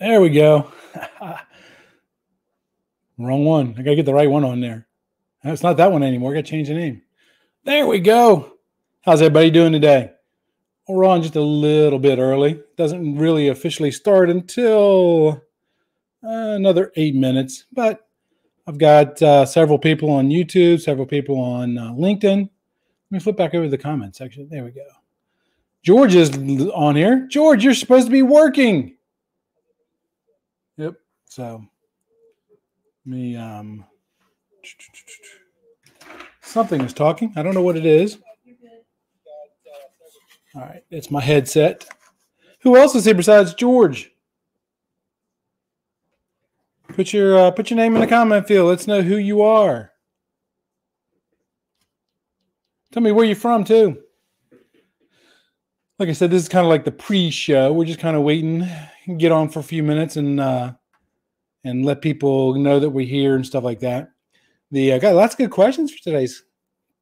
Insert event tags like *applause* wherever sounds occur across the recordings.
There we go. *laughs* Wrong one. I gotta get the right one on there. It's not that one anymore. I gotta change the name. There we go. How's everybody doing today? We're on just a little bit early. Doesn't really officially start until uh, another eight minutes, but I've got uh, several people on YouTube, several people on uh, LinkedIn. Let me flip back over to the comment section. There we go. George is on here. George, you're supposed to be working. Yep. So, me, um, something is talking. I don't know what it is. All right. It's my headset. Who else is here besides George? Put your uh, put your name in the comment field. Let's know who you are. Tell me where you're from too. Like I said, this is kind of like the pre-show. We're just kind of waiting, get on for a few minutes, and uh, and let people know that we're here and stuff like that. The uh, got lots of good questions for today's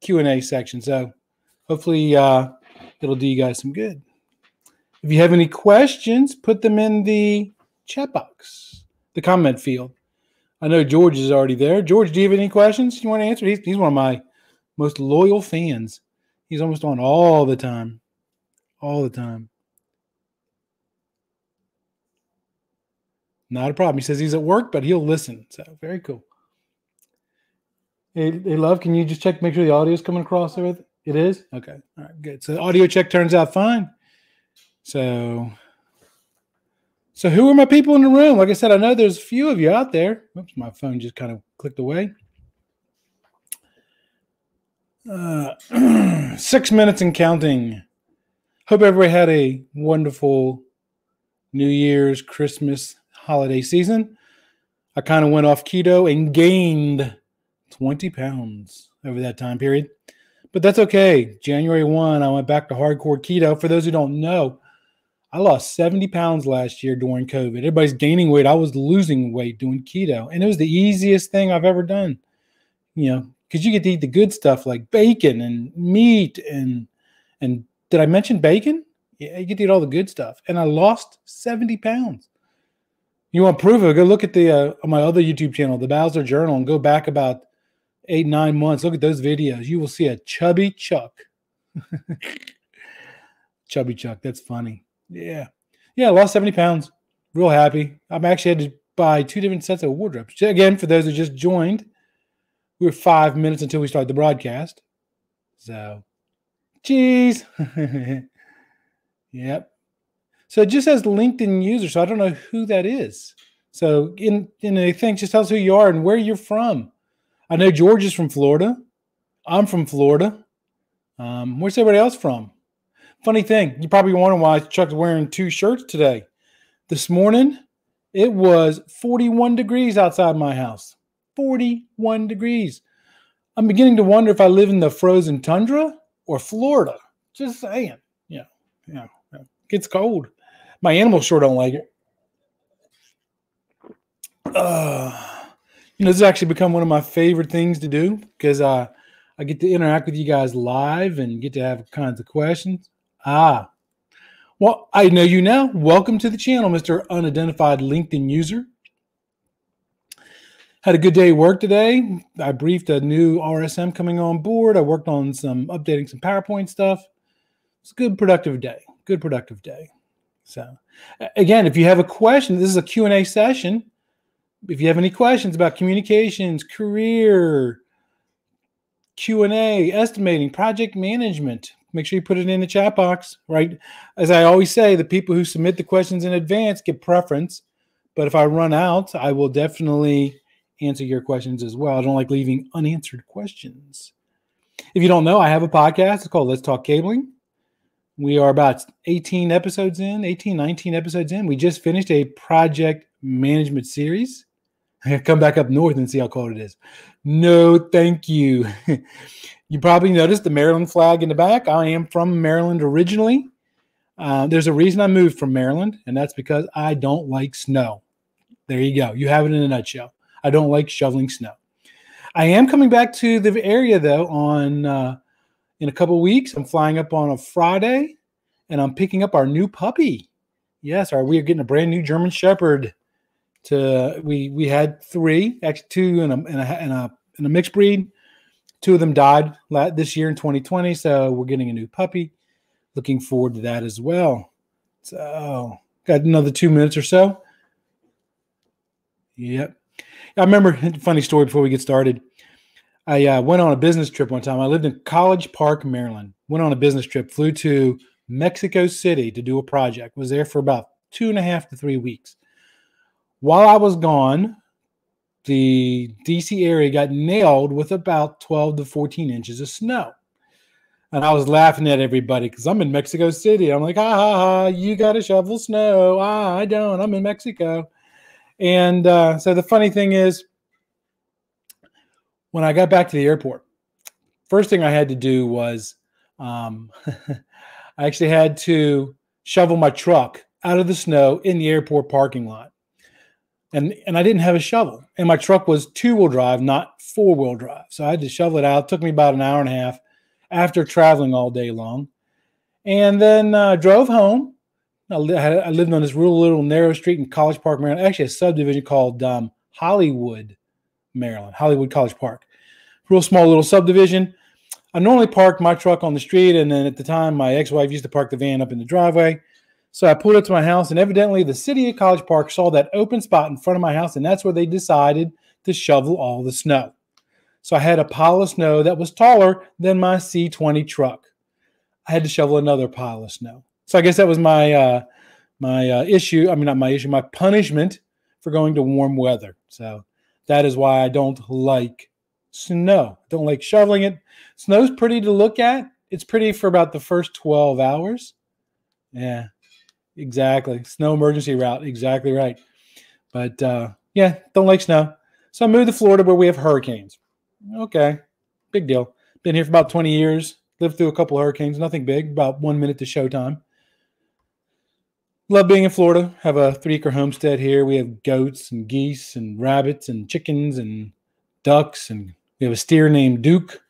Q and A section, so hopefully uh, it'll do you guys some good. If you have any questions, put them in the chat box the comment field. I know George is already there. George, do you have any questions you want to answer? He's, he's one of my most loyal fans. He's almost on all the time. All the time. Not a problem. He says he's at work, but he'll listen. So very cool. Hey, hey love, can you just check, make sure the audio is coming across there? It is? Okay. All right, good. So the audio check turns out fine. So so, who are my people in the room? Like I said, I know there's a few of you out there. Oops, my phone just kind of clicked away. Uh, *clears throat* six minutes and counting. Hope everybody had a wonderful New Year's, Christmas, holiday season. I kind of went off keto and gained 20 pounds over that time period. But that's okay. January 1, I went back to hardcore keto. For those who don't know, I lost 70 pounds last year during COVID. Everybody's gaining weight. I was losing weight doing keto. And it was the easiest thing I've ever done. You know, because you get to eat the good stuff like bacon and meat and and did I mention bacon? Yeah, you get to eat all the good stuff. And I lost 70 pounds. You want proof of it? Go look at the uh, my other YouTube channel, the Bowser Journal, and go back about eight, nine months. Look at those videos. You will see a chubby Chuck. *laughs* chubby Chuck. That's funny. Yeah. Yeah, I lost 70 pounds. Real happy. I'm actually had to buy two different sets of wardrobes. Again, for those who just joined, we were five minutes until we started the broadcast. So, geez. *laughs* yep. So it just says LinkedIn user. So I don't know who that is. So in in a thing, just tell us who you are and where you're from. I know George is from Florida. I'm from Florida. Um, where's everybody else from? Funny thing, you probably wondering why Chuck's wearing two shirts today. This morning, it was 41 degrees outside my house. 41 degrees. I'm beginning to wonder if I live in the frozen tundra or Florida. Just saying. Yeah, yeah. It gets cold. My animals sure don't like it. Uh, you know, this has actually become one of my favorite things to do because uh, I get to interact with you guys live and get to have kinds of questions. Ah, well, I know you now. Welcome to the channel, Mr. Unidentified LinkedIn user. Had a good day work today. I briefed a new RSM coming on board. I worked on some updating some PowerPoint stuff. It's a good productive day. Good productive day. So, again, if you have a question, this is a Q&A session. If you have any questions about communications, career, Q&A, estimating, project management, make sure you put it in the chat box, right? As I always say, the people who submit the questions in advance get preference. But if I run out, I will definitely answer your questions as well. I don't like leaving unanswered questions. If you don't know, I have a podcast. It's called Let's Talk Cabling. We are about 18 episodes in, 18, 19 episodes in. We just finished a project management series. I come back up north and see how cold it is. No, thank you. *laughs* You probably noticed the Maryland flag in the back. I am from Maryland originally. Uh, there's a reason I moved from Maryland, and that's because I don't like snow. There you go. You have it in a nutshell. I don't like shoveling snow. I am coming back to the area though on uh, in a couple weeks. I'm flying up on a Friday, and I'm picking up our new puppy. Yes, our we are getting a brand new German Shepherd. To we we had three, actually two and a in a in a, in a mixed breed. Two of them died this year in 2020, so we're getting a new puppy. Looking forward to that as well. So got another two minutes or so. Yep. I remember a funny story before we get started. I uh, went on a business trip one time. I lived in College Park, Maryland. Went on a business trip, flew to Mexico City to do a project. Was there for about two and a half to three weeks. While I was gone, the DC area got nailed with about 12 to 14 inches of snow. And I was laughing at everybody because I'm in Mexico City. I'm like, ha ha ha, you got to shovel snow. Ah, I don't. I'm in Mexico. And uh, so the funny thing is, when I got back to the airport, first thing I had to do was um, *laughs* I actually had to shovel my truck out of the snow in the airport parking lot. And, and I didn't have a shovel. And my truck was two wheel drive, not four wheel drive. So I had to shovel it out. It took me about an hour and a half after traveling all day long. And then uh, drove home. I, I, lived on this real little narrow street in College Park, Maryland. Actually, a subdivision called um, Hollywood, Maryland, Hollywood College Park. Real small little subdivision. I normally parked my truck on the street, and then at the time, my ex-wife used to park the van up in the driveway. So I pulled up to my house, and evidently, the city of College Park saw that open spot in front of my house, and that's where they decided to shovel all the snow. So I had a pile of snow that was taller than my C20 truck. I had to shovel another pile of snow. So I guess that was my uh, my uh, issue. I mean, not my issue, my punishment for going to warm weather. So that is why I don't like snow. Don't like shoveling it. Snow's pretty to look at. It's pretty for about the first 12 hours. Yeah, exactly. Snow emergency route. Exactly right. But uh, yeah, don't like snow. So I moved to Florida where we have hurricanes. Okay, big deal. Been here for about 20 years. Lived through a couple of hurricanes. Nothing big. About one minute to showtime. Love being in Florida. Have a three acre homestead here. We have goats and geese and rabbits and chickens and ducks and we have a steer named Duke.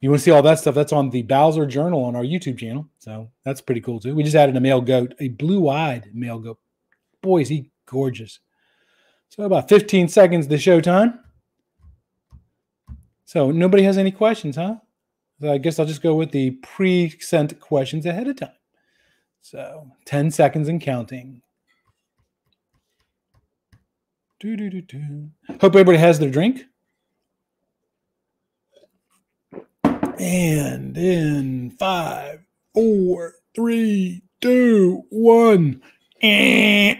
You want to see all that stuff? That's on the Bowser Journal on our YouTube channel. So that's pretty cool too. We just added a male goat, a blue-eyed male goat. Boy, is he gorgeous. So about 15 seconds to showtime. So nobody has any questions, huh? So I guess I'll just go with the pre-sent questions ahead of time. So 10 seconds and counting. Do, do, do, do. Hope everybody has their drink. And in five, four, three, two, one. Eh.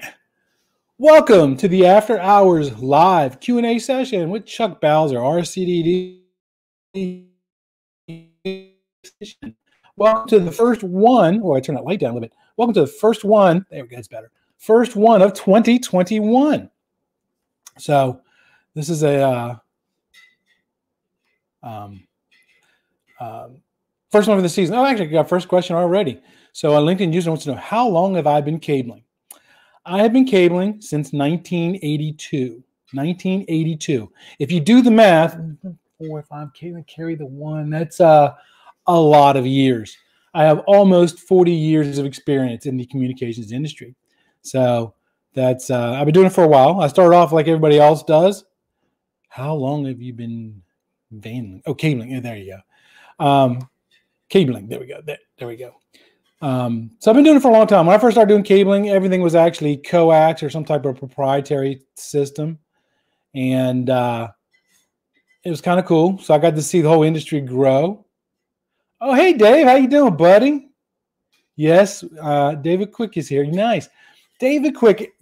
Welcome to the After Hours live Q&A session with Chuck Bowser, RCDD. Welcome to the first one. Oh, I turn that light down a little bit. Welcome to the first one. There we go. It's better. First one of 2021. So this is a uh, um, um, first one for the season. Oh, actually, I got first question already. So a LinkedIn user wants to know how long have I been cabling? I have been cabling since 1982. 1982. If you do the math, four, five, carry the one. That's uh, a lot of years. I have almost 40 years of experience in the communications industry. So that's uh, I've been doing it for a while. I started off like everybody else does. How long have you been veiling? Oh, cabling. Yeah, there you go. Um, cabling. There we go. There, there we go. Um, so I've been doing it for a long time. When I first started doing cabling, everything was actually coax or some type of proprietary system, and uh, it was kind of cool. So I got to see the whole industry grow. Oh, hey Dave, how you doing, buddy? Yes, uh, David Quick is here. Nice, David Quick,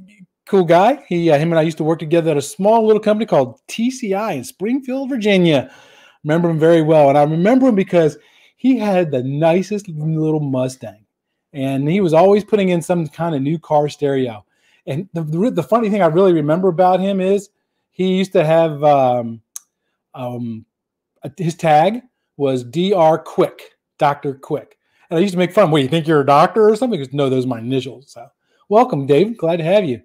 cool guy. He, uh, him, and I used to work together at a small little company called TCI in Springfield, Virginia remember him very well. And I remember him because he had the nicest little Mustang. And he was always putting in some kind of new car stereo. And the, the, funny thing I really remember about him is he used to have um, um, his tag was Dr. Quick, Dr. Quick. And I used to make fun. What, you think you're a doctor or something? Because no, those are my initials. So welcome, Dave. Glad to have you.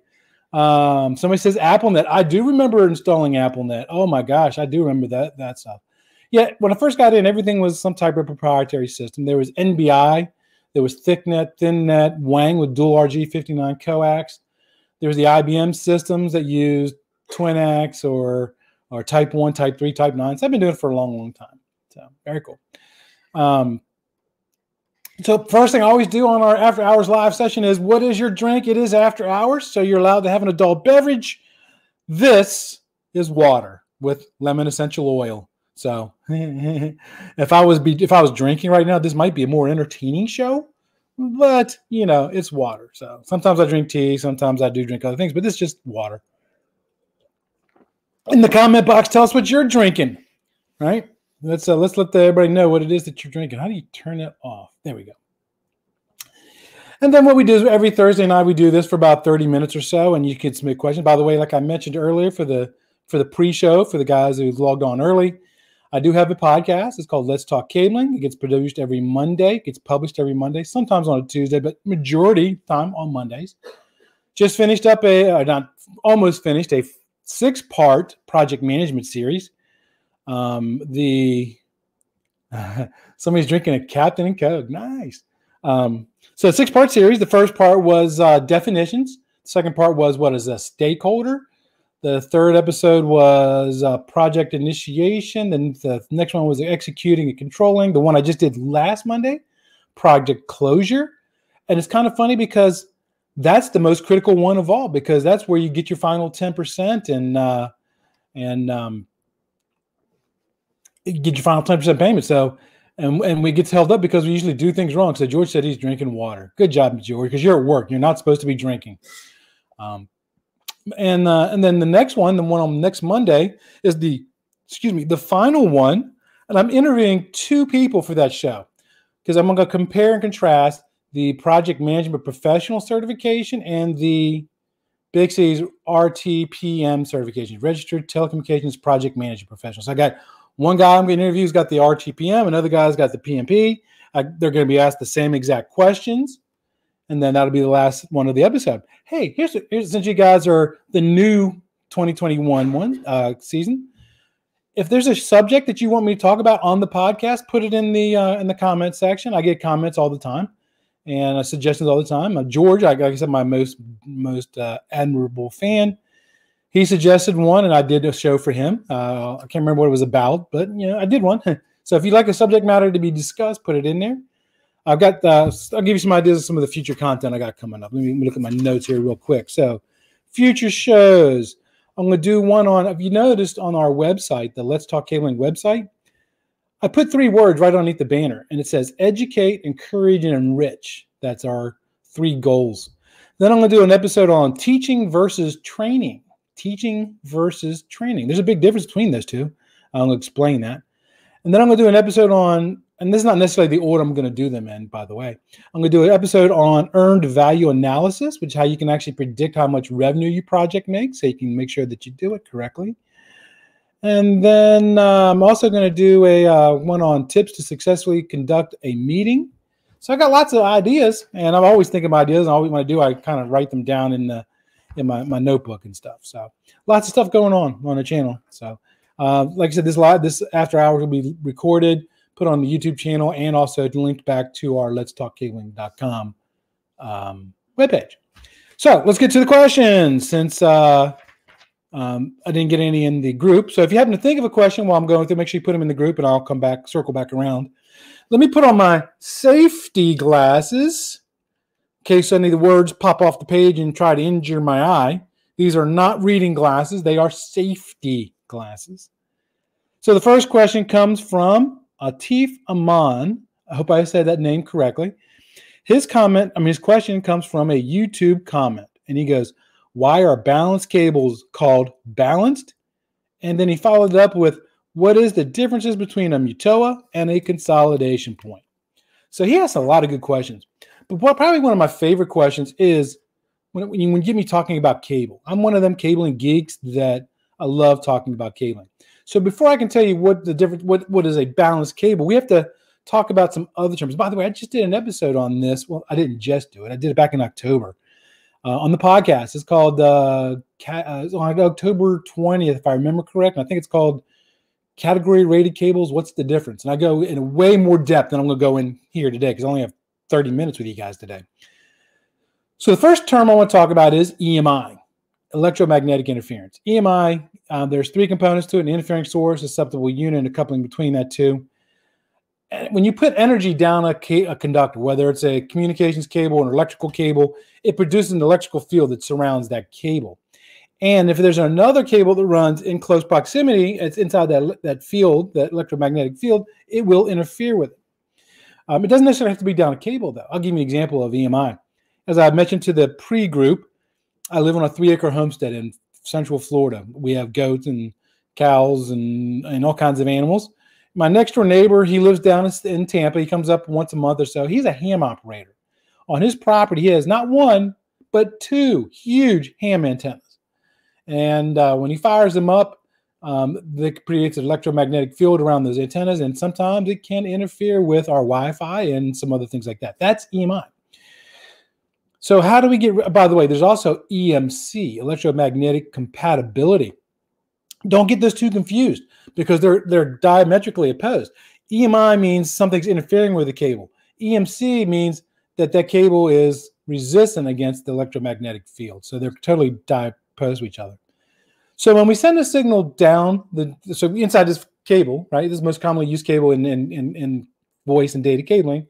Um, somebody says AppleNet. I do remember installing AppleNet. Oh my gosh, I do remember that that stuff. Yeah, when I first got in, everything was some type of proprietary system. There was NBI, There was ThickNet, ThinNet, Wang with dual RG59 coax. There was the IBM systems that used TwinAX or or Type One, Type Three, Type Nine. So I've been doing it for a long, long time. So very cool. Um, so first thing I always do on our after hours live session is what is your drink? It is after hours, so you're allowed to have an adult beverage. This is water with lemon essential oil. So *laughs* if I was be, if I was drinking right now, this might be a more entertaining show. But you know, it's water. So sometimes I drink tea, sometimes I do drink other things, but this is just water. In the comment box, tell us what you're drinking. Right? Let's uh, let's let everybody know what it is that you're drinking. How do you turn it off? There we go. And then what we do is every Thursday night we do this for about 30 minutes or so, and you can submit questions. By the way, like I mentioned earlier, for the for the pre-show for the guys who logged on early, I do have a podcast. It's called Let's Talk Cabling. It gets produced every Monday. It gets published every Monday, sometimes on a Tuesday, but majority time on Mondays. Just finished up a uh, not almost finished a six-part project management series. Um, the *laughs* somebody's drinking a Captain and Coke. Nice. Um, so six part series. The first part was uh, definitions. The second part was what is a stakeholder. The third episode was uh, project initiation. Then the next one was executing and controlling. The one I just did last Monday, project closure. And it's kind of funny because that's the most critical one of all because that's where you get your final 10% and uh, and um, get your final 10% payment. So and and we get held up because we usually do things wrong. So George said he's drinking water. Good job, George, because you're at work. You're not supposed to be drinking. Um, and uh, and then the next one, the one on next Monday, is the excuse me, the final one. And I'm interviewing two people for that show because I'm going to compare and contrast the project management professional certification and the BICSI's RTPM certification, registered telecommunications project management professional. So I got one guy I'm going to interview has got the RTPM, another guy's got the PMP. Uh, they're going to be asked the same exact questions, and then that'll be the last one of the episode. Hey, here's, here's since you guys are the new 2021 one uh, season. If there's a subject that you want me to talk about on the podcast, put it in the uh, in the comment section. I get comments all the time and uh, suggestions all the time. Uh, George, like I said, my most most uh, admirable fan he suggested one, and I did a show for him. Uh, I can't remember what it was about, but you know, I did one. *laughs* so if you like a subject matter to be discussed, put it in there. I've got. Uh, I'll give you some ideas of some of the future content I got coming up. Let me, let me look at my notes here real quick. So, future shows. I'm going to do one on. Have you noticed on our website, the Let's Talk Cabling website? I put three words right underneath the banner, and it says educate, encourage, and enrich. That's our three goals. Then I'm going to do an episode on teaching versus training teaching versus training. There's a big difference between those two. I'll explain that. And then I'm going to do an episode on, and this is not necessarily the order I'm going to do them in, by the way. I'm going to do an episode on earned value analysis, which is how you can actually predict how much revenue your project makes so you can make sure that you do it correctly. And then uh, I'm also going to do a uh, one on tips to successfully conduct a meeting. So I got lots of ideas, and I'm always thinking of ideas. And always when I do, I kind of write them down in the in my, my notebook and stuff. So lots of stuff going on on the channel. So uh, like I said, this live this after hours will be recorded, put on the YouTube channel, and also linked back to our Let's Talk Cabling.com um, webpage. So let's get to the questions since uh, um, I didn't get any in the group. So if you happen to think of a question while I'm going through, make sure you put them in the group and I'll come back, circle back around. Let me put on my safety glasses case any of the words pop off the page and try to injure my eye. These are not reading glasses, they are safety glasses. So the first question comes from Atif Aman. I hope I said that name correctly. His comment, I mean, his question comes from a YouTube comment, and he goes, Why are balanced cables called balanced? And then he followed up with, What is the differences between a Mutoa and a consolidation point? So he asked a lot of good questions. But what, probably one of my favorite questions is when, when you, when you get me talking about cable. I'm one of them cabling geeks that I love talking about cabling. So before I can tell you what the difference, what, what is a balanced cable, we have to talk about some other terms. By the way, I just did an episode on this. Well, I didn't just do it. I did it back in October uh, on the podcast. It's called uh, uh, on October 20th, if I remember correct. I think it's called category rated cables. What's the difference? And I go in way more depth than I'm going to go in here today because I only have 30 minutes with you guys today. So the first term I want to talk about is EMI, electromagnetic interference. EMI, uh, there's three components to it: an interfering source, a susceptible unit, and a coupling between that two. And when you put energy down a, a conductor, whether it's a communications cable or an electrical cable, it produces an electrical field that surrounds that cable. And if there's another cable that runs in close proximity, it's inside that, that field, that electromagnetic field, it will interfere with it. Um, it doesn't necessarily have to be down a cable, though. I'll give you an example of EMI. As I mentioned to the pre group, I live on a three acre homestead in central Florida. We have goats and cows and, and all kinds of animals. My next door neighbor, he lives down in Tampa. He comes up once a month or so. He's a ham operator. On his property, he has not one, but two huge ham antennas. And uh, when he fires them up, um, that creates an electromagnetic field around those antennas, and sometimes it can interfere with our Wi-Fi and some other things like that. That's EMI. So how do we get? By the way, there's also EMC, electromagnetic compatibility. Don't get those two confused because they're they're diametrically opposed. EMI means something's interfering with the cable. EMC means that that cable is resistant against the electromagnetic field. So they're totally opposed to each other. So when we send a signal down the so inside this cable, right? This is most commonly used cable in in, in, in voice and data cabling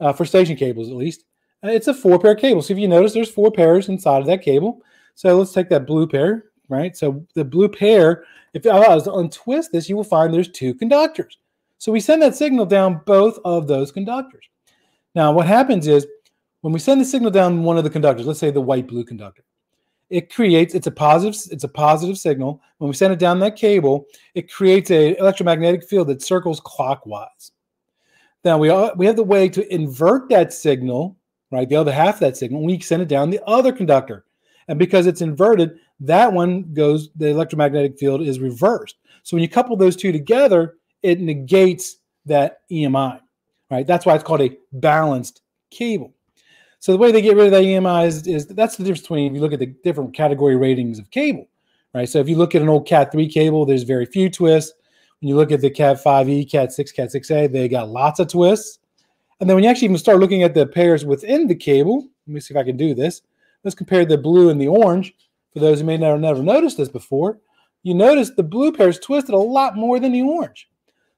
uh, for station cables, at least. Uh, it's a four pair cable. So if you notice, there's four pairs inside of that cable. So let's take that blue pair, right? So the blue pair, if I was to untwist this, you will find there's two conductors. So we send that signal down both of those conductors. Now what happens is when we send the signal down one of the conductors, let's say the white blue conductor, it creates it's a positive it's a positive signal. When we send it down that cable it creates a electromagnetic field that circles clockwise. Now we are, we have the way to invert that signal right the other half of that signal we send it down the other conductor. And because it's inverted that one goes the electromagnetic field is reversed. So when you couple those two together it negates that emi right? That's why it's called a balanced cable so the way they get rid of that EMI is, is that's the difference between if you look at the different category ratings of cable, right? So if you look at an old Cat 3 cable, there's very few twists. When you look at the Cat 5e, Cat 6, Cat 6a, they got lots of twists. And then when you actually even start looking at the pairs within the cable, let me see if I can do this. Let's compare the blue and the orange. For those who may never never noticed this before, you notice the blue pairs twisted a lot more than the orange.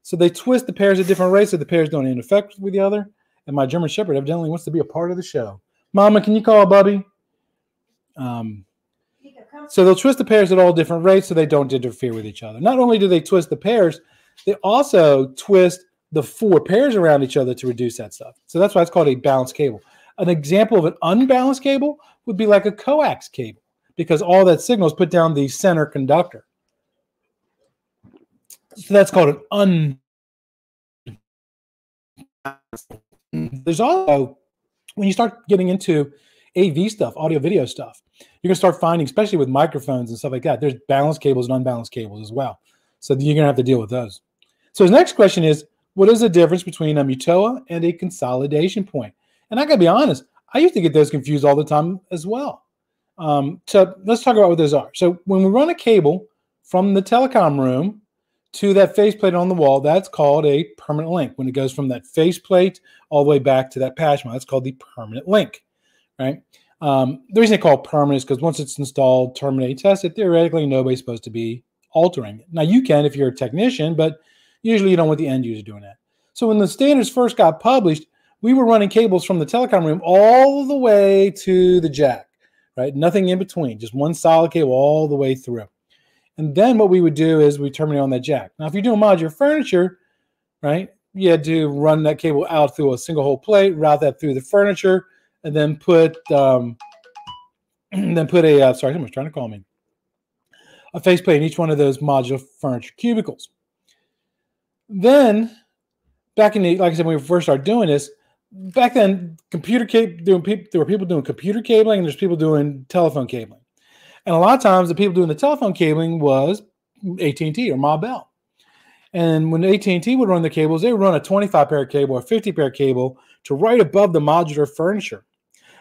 So they twist the pairs at different rates, so the pairs don't interfere with the other and my German Shepherd evidently wants to be a part of the show. Mama, can you call Bubby? Um, so they'll twist the pairs at all different rates so they don't interfere with each other. Not only do they twist the pairs, they also twist the four pairs around each other to reduce that stuff. So that's why it's called a balanced cable. An example of an unbalanced cable would be like a coax cable because all that signal is put down the center conductor. So that's called an unbalanced there's also when you start getting into AV stuff, audio video stuff, you're gonna start finding, especially with microphones and stuff like that, there's balanced cables and unbalanced cables as well. So you're gonna have to deal with those. So his next question is, what is the difference between a Mutoa and a consolidation point? And I gotta be honest, I used to get those confused all the time as well. Um, so let's talk about what those are. So when we run a cable from the telecom room to that faceplate on the wall, that's called a permanent link. When it goes from that faceplate all the way back to that patch mount, that's called the permanent link, right? Um, the reason they call it permanent is because once it's installed, terminate, test it, theoretically nobody's supposed to be altering it. Now you can if you're a technician, but usually you don't want the end user doing that. So when the standards first got published, we were running cables from the telecom room all the way to the jack, right? Nothing in between, just one solid cable all the way through. And then what we would do is we terminate on that jack. Now, if you're doing modular furniture, right, you had to run that cable out through a single hole plate, route that through the furniture, and then put um, *clears throat* then put a uh, sorry, someone's trying to call me a faceplate in each one of those modular furniture cubicles. Then, back in the like I said, when we first started doing this, back then, computer cable doing people there were people doing computer cabling and there's people doing telephone cabling. And a lot of times the people doing the telephone cabling was AT&T or Ma Bell. And when AT&T would run the cables, they would run a 25 pair cable or 50 pair cable to right above the modular furniture.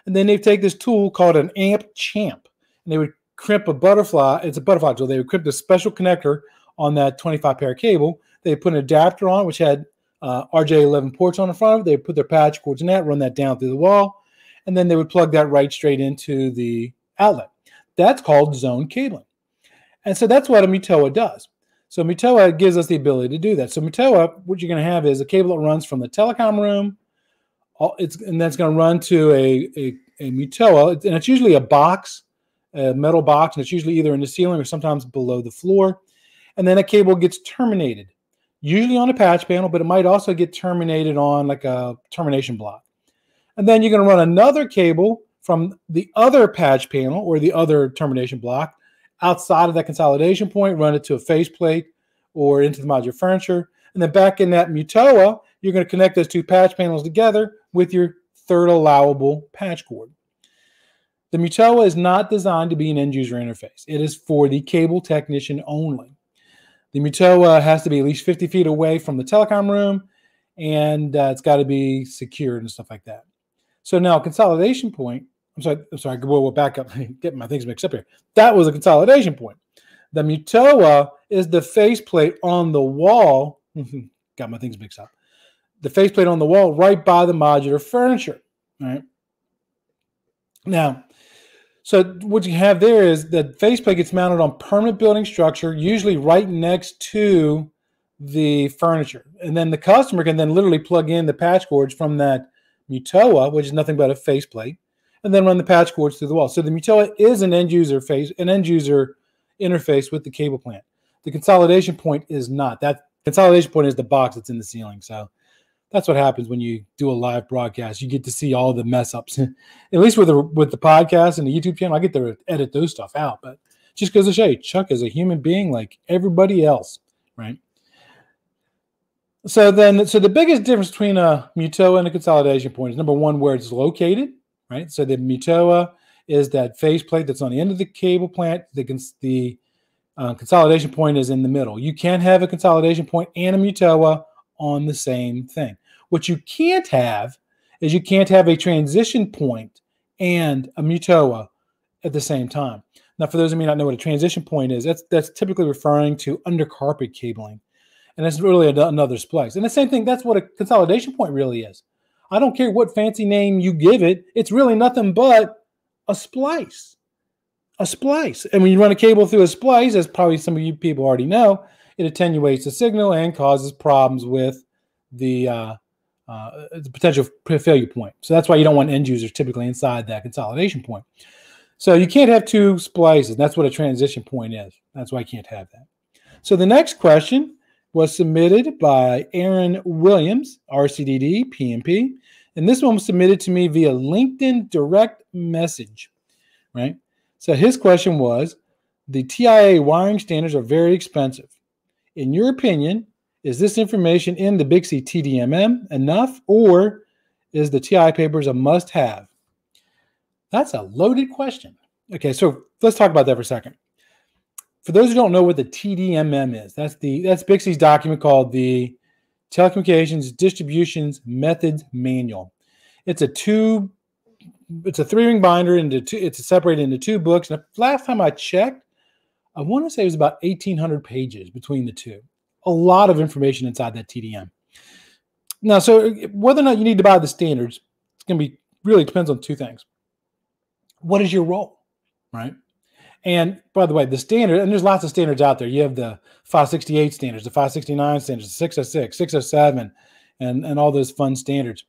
And then they'd take this tool called an amp champ, and they would crimp a butterfly. It's a butterfly tool. They would crimp a special connector on that 25 pair cable. They put an adapter on, which had uh, RJ11 ports on the front of it. They put their patch cords in that, run that down through the wall, and then they would plug that right straight into the outlet. That's called zone cabling. And so that's what a Mutoa does. So Mutoa gives us the ability to do that. So Mutoa, what you're going to have is a cable that runs from the telecom room, all, it's and that's going to run to a, a, a Mutoa, and it's usually a box, a metal box, and it's usually either in the ceiling or sometimes below the floor. And then a cable gets terminated, usually on a patch panel, but it might also get terminated on like a termination block. And then you're going to run another cable from the other patch panel or the other termination block outside of that consolidation point, run it to a faceplate or into the modular furniture. And then back in that Mutoa, you're going to connect those two patch panels together with your third allowable patch cord. The Mutoa is not designed to be an end user interface. It is for the cable technician only. The Mutoa has to be at least 50 feet away from the telecom room and uh, it's got to be secured and stuff like that. So now consolidation point I'm sorry, I'm sorry, we'll, back up, *laughs* get my things mixed up here. That was a consolidation point. The Mutoa is the faceplate on the wall. *laughs* Got my things mixed up. The faceplate on the wall right by the modular furniture. Right Now, so what you have there is the faceplate gets mounted on permanent building structure, usually right next to the furniture. And then the customer can then literally plug in the patch cords from that Mutoa, which is nothing but a faceplate, and then run the patch cords through the wall. So the Mutoa is an end user face, an end user interface with the cable plant. The consolidation point is not. That consolidation point is the box that's in the ceiling. So that's what happens when you do a live broadcast. You get to see all the mess ups. *laughs* At least with the with the podcast and the YouTube channel, I get to edit those stuff out. But just goes to show you, Chuck is a human being like everybody else, right? So then, so the biggest difference between a Mutoa and a consolidation point is number one, where it's located right? So the Mutoa is that faceplate that's on the end of the cable plant. The, the uh, consolidation point is in the middle. You can't have a consolidation point and a Mutoa on the same thing. What you can't have is you can't have a transition point and a Mutoa at the same time. Now, for those of you not know what a transition point is, that's that's typically referring to undercarpet cabling, and that's really another splice. And the same thing, that's what a consolidation point really is. I don't care what fancy name you give it, it's really nothing but a splice. A splice. And when you run a cable through a splice, as probably some of you people already know, it attenuates the signal and causes problems with the, uh, uh, the potential failure point. So that's why you don't want end users typically inside that consolidation point. So you can't have two splices. That's what a transition point is. That's why you can't have that. So the next question was submitted by Aaron Williams, RCDD, PMP. And this one was submitted to me via LinkedIn direct message, right? So his question was The TIA wiring standards are very expensive. In your opinion, is this information in the BICSI TDMM enough, or is the TI papers a must have? That's a loaded question. Okay, so let's talk about that for a second for those who don't know what the TDMM is, that's the that's BICSI's document called the Telecommunications Distributions Methods Manual. It's a two, it's a three ring binder into two. It's separated into two books. And last time I checked, I want to say it was about 1,800 pages between the two. A lot of information inside that TDM. Now, so whether or not you need to buy the standards, it's going to be really depends on two things. What is your role, right? And by the way, the standard, and there's lots of standards out there. You have the 568 standards, the 569 standards, the 606, 607, and, and all those fun standards.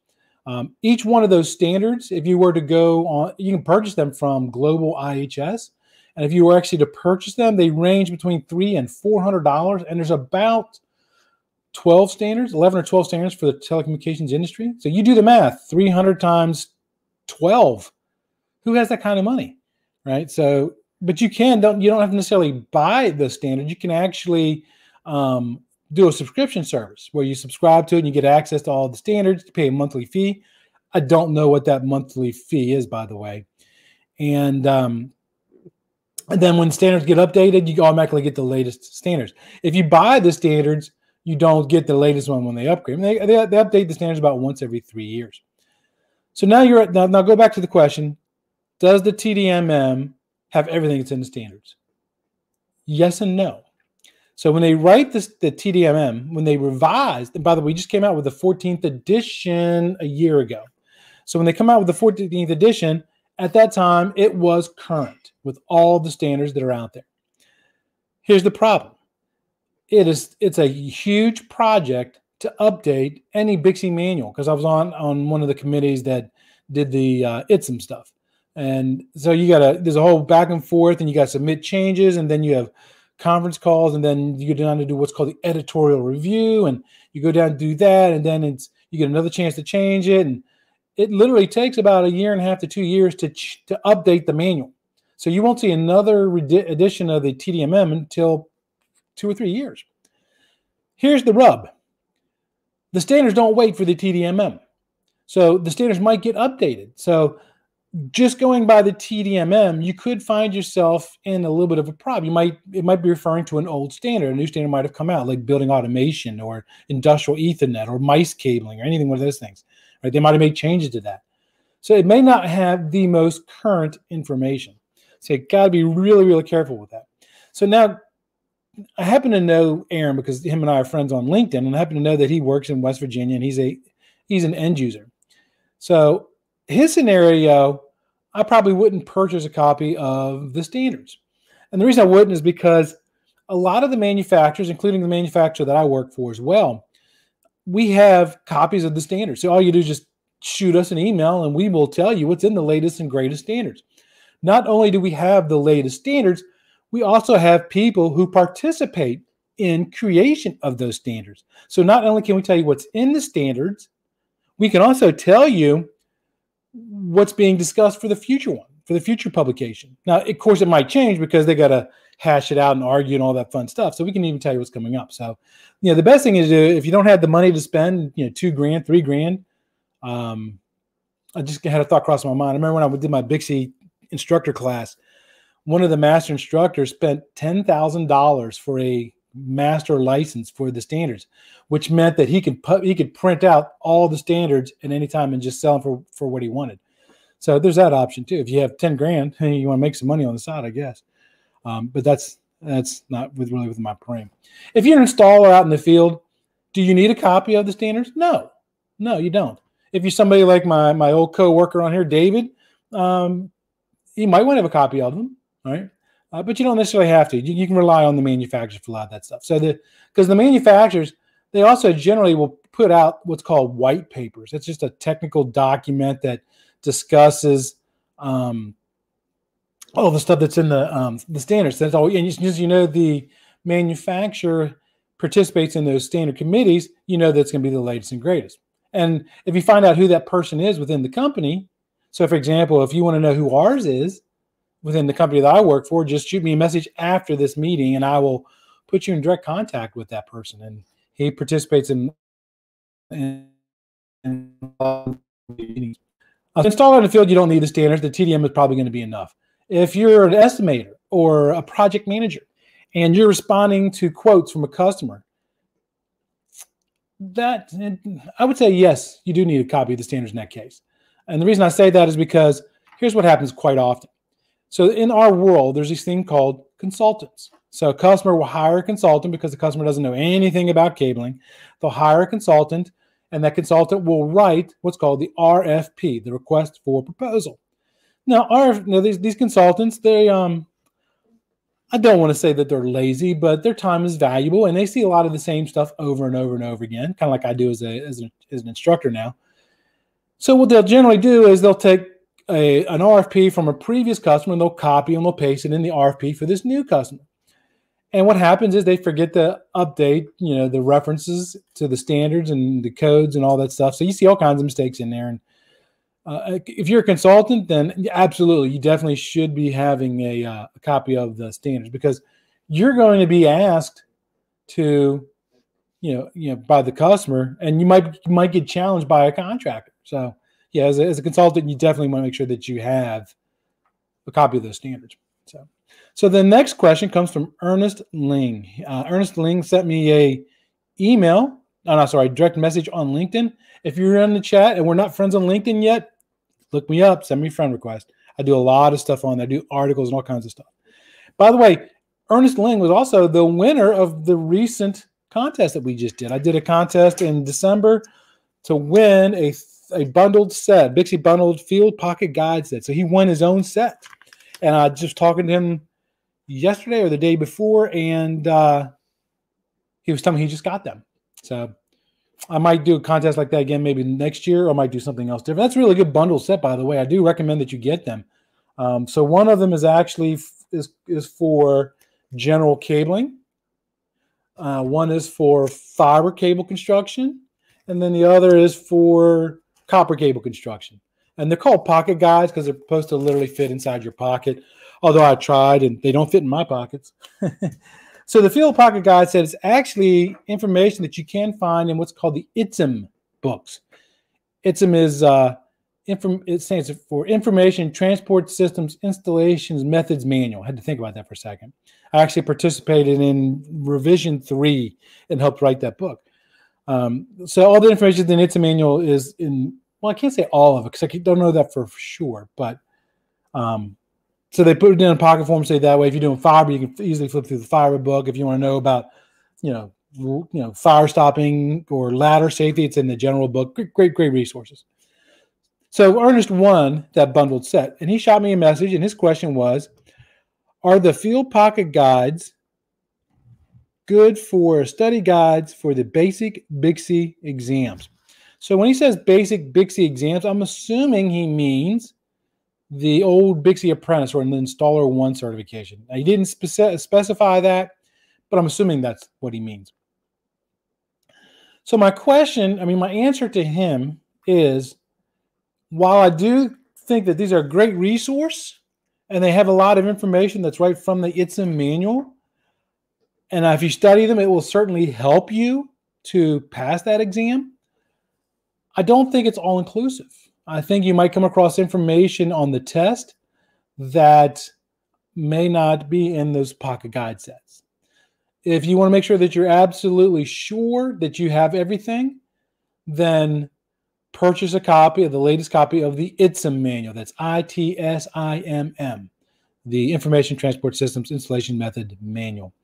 Um, each one of those standards, if you were to go on, you can purchase them from Global IHS. And if you were actually to purchase them, they range between three and four hundred dollars. And there's about 12 standards, 11 or 12 standards for the telecommunications industry. So you do the math 300 times 12. Who has that kind of money? Right. So but you can don't you don't have to necessarily buy the standard. You can actually um, do a subscription service where you subscribe to it and you get access to all the standards. You pay a monthly fee. I don't know what that monthly fee is, by the way. And, um, then when standards get updated, you automatically get the latest standards. If you buy the standards, you don't get the latest one when they upgrade. They, they, they update the standards about once every three years. So now you're at, now, now go back to the question: Does the TDMM have everything that's in the standards? Yes and no. So when they write this, the TDMM, when they revised, and by the way, we just came out with the 14th edition a year ago. So when they come out with the 14th edition, at that time it was current with all the standards that are out there. Here's the problem. It is it's a huge project to update any BICSI manual because I was on on one of the committees that did the uh, ITSIMM stuff. And so you got to, there's a whole back and forth, and you got to submit changes, and then you have conference calls, and then you go down to do what's called the editorial review, and you go down and do that, and then it's you get another chance to change it, and it literally takes about a year and a half to two years to to update the manual. So you won't see another edition of the TDMM until two or three years. Here's the rub: the standards don't wait for the TDMM. So the standards might get updated. So just going by the TDMM, you could find yourself in a little bit of a problem. You might it might be referring to an old standard. A new standard might have come out, like building automation or industrial Ethernet or mice cabling or anything one of those things. Right? They might have made changes to that. So it may not have the most current information. So you got to be really, really careful with that. So now I happen to know Aaron because him and I are friends on LinkedIn, and I happen to know that he works in West Virginia and he's a he's an end user. So his scenario, I probably wouldn't purchase a copy of the standards. And the reason I wouldn't is because a lot of the manufacturers, including the manufacturer that I work for as well, we have copies of the standards. So all you do is just shoot us an email and we will tell you what's in the latest and greatest standards. Not only do we have the latest standards, we also have people who participate in creation of those standards. So not only can we tell you what's in the standards, we can also tell you what's being discussed for the future one, for the future publication. Now, of course, it might change because they got to hash it out and argue and all that fun stuff. So we can even tell you what's coming up. So, you know, the best thing is to, if you don't have the money to spend, you know, two grand, three grand. Um, I just had a thought cross my mind. I remember when I did my BICSI instructor class, one of the master instructors spent ten thousand dollars for a master license for the standards, which meant that he could put, he could print out all the standards at any time and just sell them for, for what he wanted. So there's that option too. If you have 10 grand, *laughs* you want to make some money on the side, I guess. Um, but that's that's not with really with my frame. If you're an installer out in the field, do you need a copy of the standards? No, no, you don't. If you're somebody like my my old co-worker on here, David, um, might want to have a copy of them, right? Uh, but you don't necessarily have to. You, you, can rely on the manufacturers for a lot of that stuff. So the because the manufacturers they also generally will put out what's called white papers. It's just a technical document that discusses um, all the stuff that's in the um, the standards. That's all. And as you know, the manufacturer participates in those standard committees. You know that's going to be the latest and greatest. And if you find out who that person is within the company, so for example, if you want to know who ours is, within the company that I work for, just shoot me a message after this meeting and I will put you in direct contact with that person. And he participates in, in, in meetings. Uh, in the field, you don't need the standards. The TDMM is probably going to be enough. If you're an estimator or a project manager and you're responding to quotes from a customer, that I would say yes, you do need a copy of the standards in that case. And the reason I say that is because here's what happens quite often. So in our world, there's this thing called consultants. So a customer will hire a consultant because the customer doesn't know anything about cabling. They'll hire a consultant, and that consultant will write what's called the RFP, the request for proposal. Now, now these, these consultants, they um, I don't want to say that they're lazy, but their time is valuable, and they see a lot of the same stuff over and over and over again, kind of like I do as a as, a, as an instructor now. So what they'll generally do is they'll take a, an RFP from a previous customer and they'll copy and they'll paste it in the RFP for this new customer. And what happens is they forget to update, you know, the references to the standards and the codes and all that stuff. So you see all kinds of mistakes in there. And uh, if you're a consultant, then absolutely, you definitely should be having a, uh, a copy of the standards because you're going to be asked to, you know, you know, by the customer, and you might you might get challenged by a contractor. So yeah, as a, as a consultant, you definitely want to make sure that you have a copy of those standards. So, so the next question comes from Ernest Ling. Uh, Ernest Ling sent me a email. Oh, no, sorry, direct message on LinkedIn. If you're in the chat and we're not friends on LinkedIn yet, look me up, send me a friend request. I do a lot of stuff on there. I do articles and all kinds of stuff. By the way, Ernest Ling was also the winner of the recent contest that we just did. I did a contest in December to win a, a bundled set, BICSI bundled field pocket guide set. So he won his own set. And I just talking to him yesterday or the day before, and uh, he was telling me he just got them. So I might do a contest like that again maybe next year, or I might do something else different. That's a really good bundle set, by the way. I do recommend that you get them. Um, so one of them is actually is is for general cabling. Uh, one is for fiber cable construction, and then the other is for copper cable construction. And they're called pocket guides because they're supposed to literally fit inside your pocket. Although I tried and they don't fit in my pockets. *laughs* so the field pocket guide said it's actually information that you can find in what's called the ITSIMM books. ITSIMM is uh, inform- it stands for Information Transport Systems Installations Methods Manual. I had to think about that for a second. I actually participated in revision three and helped write that book. Um, so all the information in ITSIMM manual is in well, I can't say all of it because I don't know that for sure, but um, so they put it in a pocket form. Say that way, if you're doing fiber, you can easily flip through the fiber book. If you want to know about, you know, you know, fire stopping or ladder safety, it's in the general book. Great, great, great resources. So Ernest won that bundled set, and he shot me a message, and his question was, "Are the field pocket guides good for study guides for the basic BICSI exams?" So when he says basic BICSI exams, I'm assuming he means the old BICSI Apprentice or an Installer One certification. Now, he didn't spec- specify that, but I'm assuming that's what he means. So my question, I mean, my answer to him is while I do think that these are a great resource and they have a lot of information that's right from the ITSIMM manual, and if you study them, it will certainly help you to pass that exam. I don't think it's all inclusive. I think you might come across information on the test that may not be in those pocket guide sets. If you want to make sure that you're absolutely sure that you have everything, then purchase a copy of the latest copy of the ITSIMM manual. That's I T S I M M, the Information Transport Systems Installation Method Manual,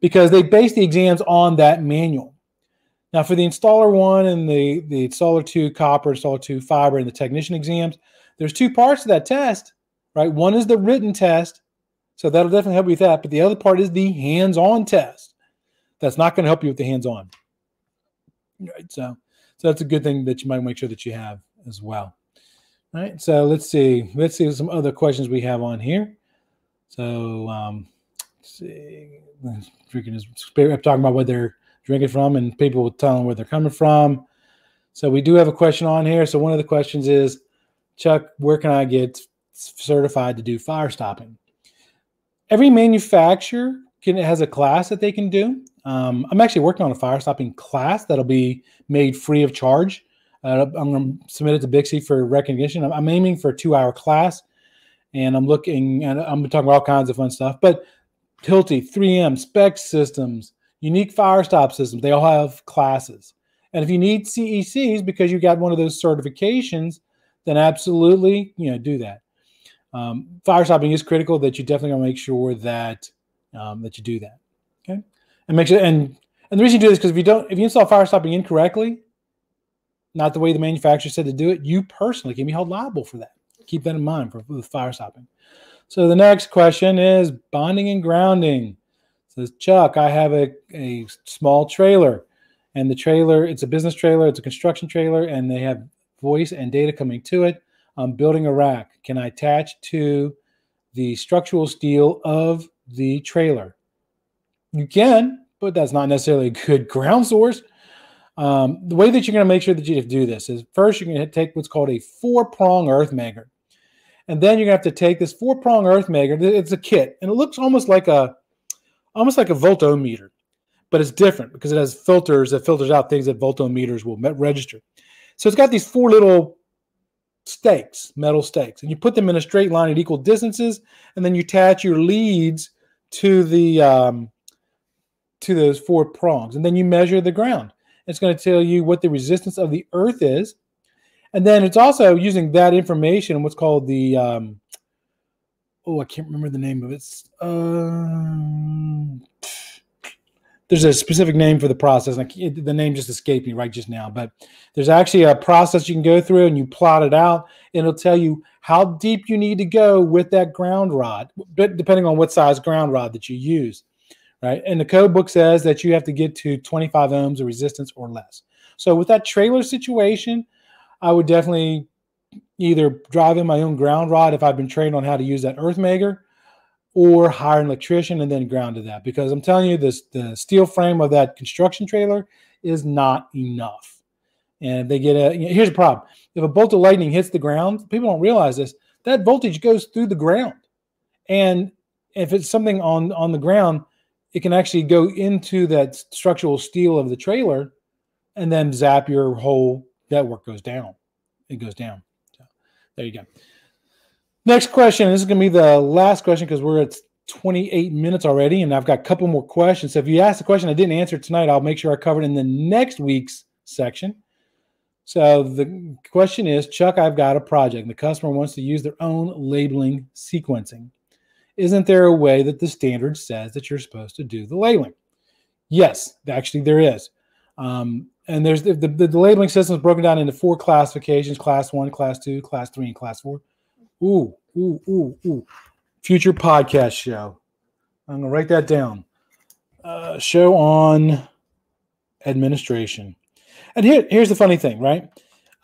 because they base the exams on that manual. Now, for the installer one and the, the installer two copper, installer two fiber, and the technician exams, there's two parts to that test, right? One is the written test, so that'll definitely help you with that. But the other part is the hands on test. That's not going to help you with the hands on. Right. So, so that's a good thing that you might make sure that you have as well. All right. So let's see. Let's see some other questions we have on here. So, um, Freaking is talking about what they're drinking from, and people will tell them where they're coming from. So we do have a question on here. So one of the questions is, Chuck, where can I get certified to do fire stopping? Every manufacturer can has a class that they can do. Um, I'm actually working on a fire stopping class that'll be made free of charge. Uh, I'm going to submit it to BICSI for recognition. I'm, I'm, aiming for a two hour class, and I'm looking and I'm talking about all kinds of fun stuff. But Hilti, 3M, Spec Systems, Unique Fire Stop Systems, they all have classes. And if you need CECs because you got one of those certifications, then absolutely, you know, do that. Um, fire stopping is critical that you definitely want to make sure that um, that you do that. Okay and make sure and and the reason you do this because if you don't if you install fire stopping incorrectly, not the way the manufacturer said to do it, you personally can be held liable for that. Keep that in mind for with fire stopping. So the next question is bonding and grounding. It says Chuck, I have a, a small trailer, and the trailer it's a business trailer, it's a construction trailer, and they have voice and data coming to it. I'm building a rack. Can I attach to the structural steel of the trailer? You can, but that's not necessarily a good *laughs* ground source. Um, the way that you're going to make sure that you do this is first you're going to take what's called a four prong earth measure. And then you're to have to take this four prong earth measure. It's a kit and it looks almost like a almost like a voltometer, but it's different because it has filters that filters out things that voltometers will register. So it's got these four little stakes, metal stakes, and you put them in a straight line at equal distances, and then you attach your leads to the um, to those four prongs. And then you measure the ground. It's going to tell you what the resistance of the earth is. And then it's also using that information, what's called the um, oh, I can't remember the name of it. Um, there's a specific name for the process. The name just escaped me right just now, but there's actually a process you can go through and you plot it out and it'll tell you how deep you need to go with that ground rod, but depending on what size ground rod that you use, right? And the code book says that you have to get to 25 ohms of resistance or less. So with that trailer situation, I would definitely either drive in my own ground rod if I've been trained on how to use that Earthmaker or hire an electrician and then ground to that because I'm telling you this the steel frame of that construction trailer is not enough. And they get a here's the problem. If a bolt of lightning hits the ground, people don't realize this, that voltage goes through the ground. And if it's something on on the ground, it can actually go into that structural steel of the trailer and then zap your whole network goes down. It goes down. So there you go. Next question. This is going to be the last question because we're at 28 minutes already, and I've got a couple more questions. So if you ask a question I didn't answer tonight, I'll make sure I cover it in the next week's section. So the question is, Chuck, I've got a project. The customer wants to use their own labeling sequencing. Isn't there a way that the standard says that you're supposed to do the labeling? Yes, actually there is. Um, and there's the, the, the labeling system is broken down into four classifications: class one, class two, class three, and class four. Ooh, ooh, ooh, ooh. Future podcast show. I'm gonna write that down. Uh, show on administration. And here, here's the funny thing, right?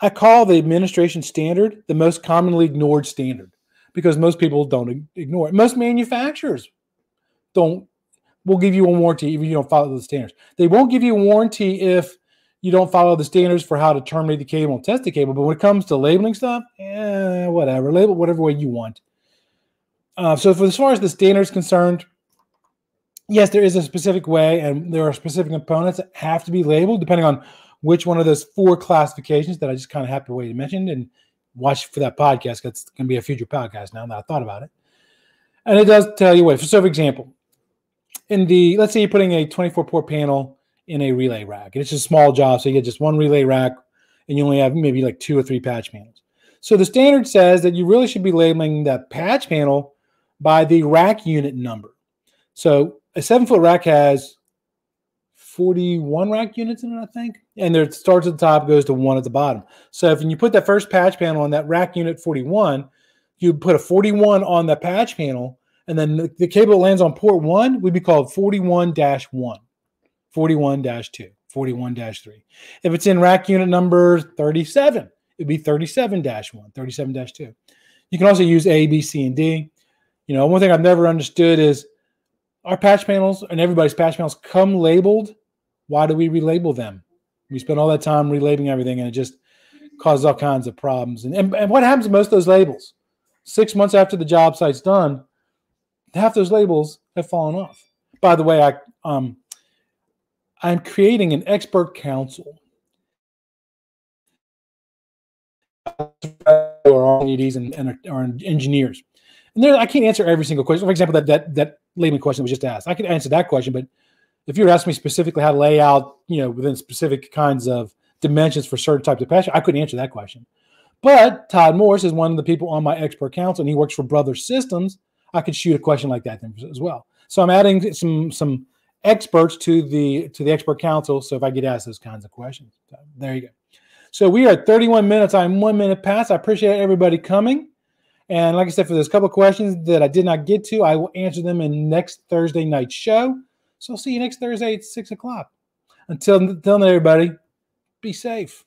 I call the administration standard the most commonly ignored standard because most people don't ignore it. Most manufacturers don't will give you a warranty if you don't follow the standards. They won't give you a warranty if you don't follow the standards for how to terminate the cable and test the cable. But when it comes to labeling stuff, eh, whatever, label whatever way you want. Uh, so, for as far as the standards concerned, yes, there is a specific way, and there are specific components that have to be labeled depending on which one of those four classifications that I just kind of happy way to mention and watch for that podcast. That's going to be a future podcast now that I thought about it. And it does tell you what. So, for example, in the let's say you're putting a 24 port panel in a relay rack. And it's a small job, so you get just one relay rack, and you only have maybe like two or three patch panels. So the standard says that you really should be labeling that patch panel by the rack unit number. So a seven foot rack has 41 rack units in it, I think. And there it starts at the top, goes to one at the bottom. So if you put that first patch panel on that rack unit 41, you put a 41 on the patch panel, and then the, cable that lands on port one would be called 41 1. 41 2, 41 3. If it's in rack unit number 37, it'd be 37 1, 37 2. You can also use A, B, C, and D. You know, one thing I've never understood is our patch panels and everybody's patch panels come labeled. Why do we relabel them? We spend all that time relabeling everything and it just causes all kinds of problems. And, and, and what happens to most of those labels? Six months after the job site's done, half those labels have fallen off. By the way, I um, I'm creating an expert council or EDs and, and or engineers. And there, I can't answer every single question. For example, that that that layman question was just asked. I could answer that question, but if you were asking me specifically how to lay out, you know, within specific kinds of dimensions for certain types of passion, I couldn't answer that question. But Todd Morris is one of the people on my expert council, and he works for Brother Systems. I could shoot a question like that as well. So I'm adding some some experts to the to the expert council. So if I get asked those kinds of questions, so there you go. So we are at 31 minutes. I'm one minute past. I appreciate everybody coming. And like I said, for those couple questions that I did not get to, I will answer them in next Thursday night show. So I'll see you next Thursday at six o'clock. Until until then, everybody, be safe.